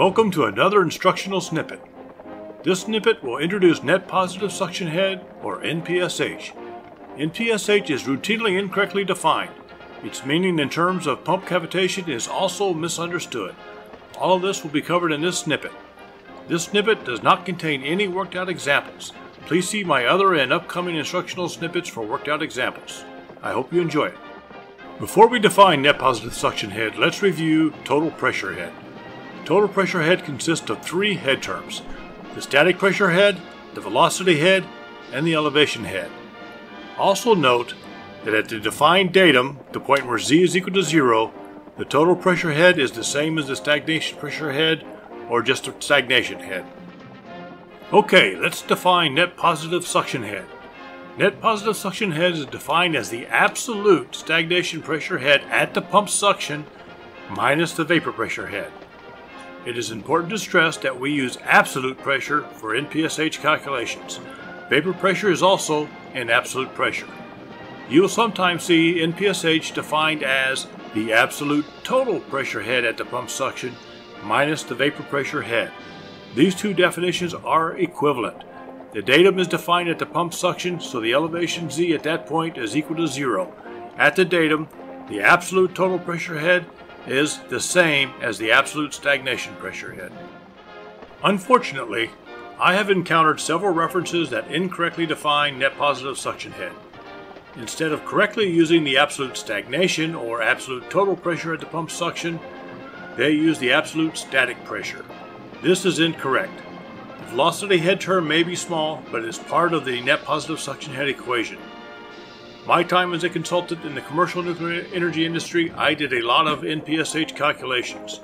Welcome to another instructional snippet. This snippet will introduce net positive suction head, or NPSH. NPSH is routinely incorrectly defined. Its meaning in terms of pump cavitation is also misunderstood. All of this will be covered in this snippet. This snippet does not contain any worked out examples. Please see my other and upcoming instructional snippets for worked out examples. I hope you enjoy it. Before we define net positive suction head, let's review total pressure head. Total pressure head consists of three head terms the static pressure head, the velocity head, and the elevation head. Also note that at the defined datum, the point where z is equal to 0, the total pressure head is the same as the stagnation pressure head or just a stagnation head. Okay, let's define net positive suction head. Net positive suction head is defined as the absolute stagnation pressure head at the pump suction minus the vapor pressure head. It is important to stress that we use absolute pressure for NPSH calculations. Vapor pressure is also an absolute pressure. You will sometimes see NPSH defined as the absolute total pressure head at the pump suction minus the vapor pressure head. These two definitions are equivalent. The datum is defined at the pump suction, so the elevation Z at that point is equal to zero. At the datum, the absolute total pressure head is the same as the absolute stagnation pressure head. Unfortunately, I have encountered several references that incorrectly define net positive suction head. Instead of correctly using the absolute stagnation or absolute total pressure at the pump suction, they use the absolute static pressure. This is incorrect. The velocity head term may be small, but it is part of the net positive suction head equation. My time as a consultant in the commercial nuclear energy industry, I did a lot of NPSH calculations.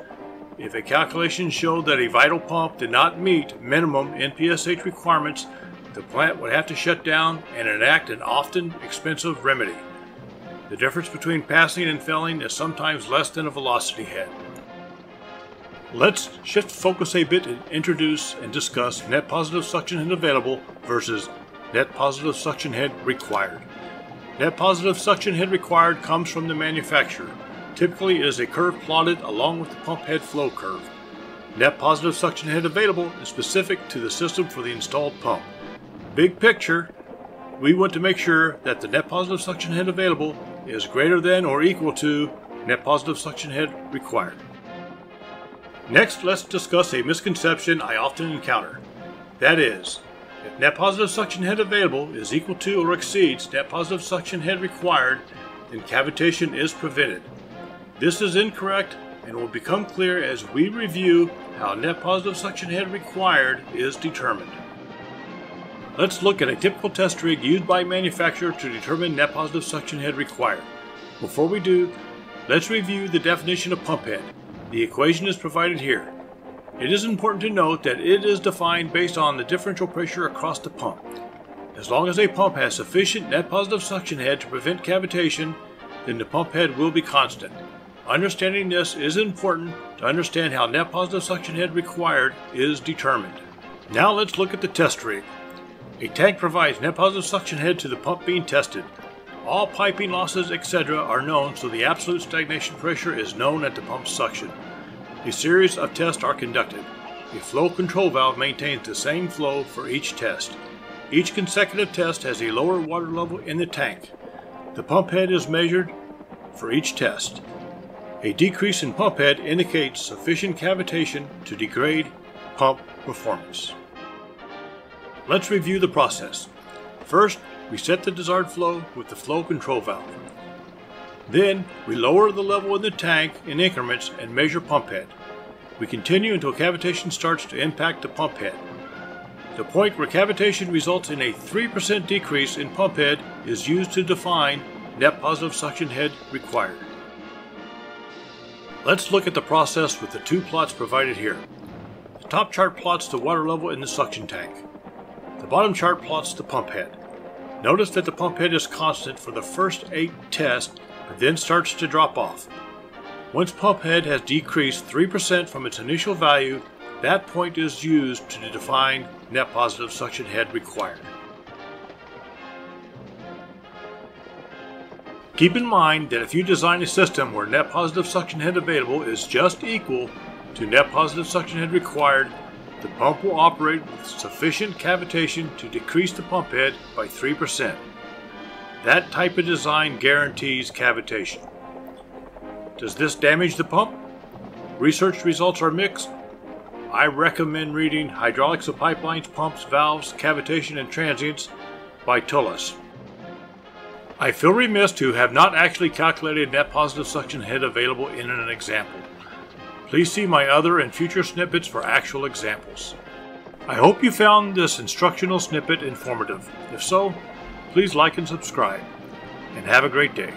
If a calculation showed that a vital pump did not meet minimum NPSH requirements, the plant would have to shut down and enact an often expensive remedy. The difference between passing and failing is sometimes less than a velocity head. Let's shift focus a bit and introduce and discuss net positive suction head available versus net positive suction head required. Net positive suction head required comes from the manufacturer. Typically, it is a curve plotted along with the pump head flow curve. Net positive suction head available is specific to the system for the installed pump. Big picture, we want to make sure that the net positive suction head available is greater than or equal to net positive suction head required. Next, let's discuss a misconception I often encounter. That is, if net positive suction head available is equal to or exceeds net positive suction head required, then cavitation is prevented. This is incorrect and will become clear as we review how net positive suction head required is determined. Let's look at a typical test rig used by a manufacturer to determine net positive suction head required. Before we do, let's review the definition of pump head. The equation is provided here. It is important to note that it is defined based on the differential pressure across the pump. As long as a pump has sufficient net positive suction head to prevent cavitation, then the pump head will be constant. Understanding this is important to understand how net positive suction head required is determined. Now let's look at the test rig. A tank provides net positive suction head to the pump being tested. All piping losses, etc., are known, so the absolute stagnation pressure is known at the pump suction. A series of tests are conducted. A flow control valve maintains the same flow for each test. Each consecutive test has a lower water level in the tank. The pump head is measured for each test. A decrease in pump head indicates sufficient cavitation to degrade pump performance. Let's review the process. First, we set the desired flow with the flow control valve. Then, we lower the level in the tank in increments and measure pump head. We continue until cavitation starts to impact the pump head. The point where cavitation results in a 3% decrease in pump head is used to define net positive suction head required. Let's look at the process with the two plots provided here. The top chart plots the water level in the suction tank. The bottom chart plots the pump head. Notice that the pump head is constant for the first eight tests but then starts to drop off. Once pump head has decreased 3% from its initial value, that point is used to define net positive suction head required. Keep in mind that if you design a system where net positive suction head available is just equal to net positive suction head required, the pump will operate with sufficient cavitation to decrease the pump head by 3%. That type of design guarantees cavitation. Does this damage the pump? Research results are mixed. I recommend reading Hydraulics of Pipelines, Pumps, Valves, Cavitation, and Transients by Tullis. I feel remiss to have not actually calculated net positive suction head available in an example. Please see my other and future snippets for actual examples. I hope you found this instructional snippet informative. If so, please like and subscribe, and have a great day.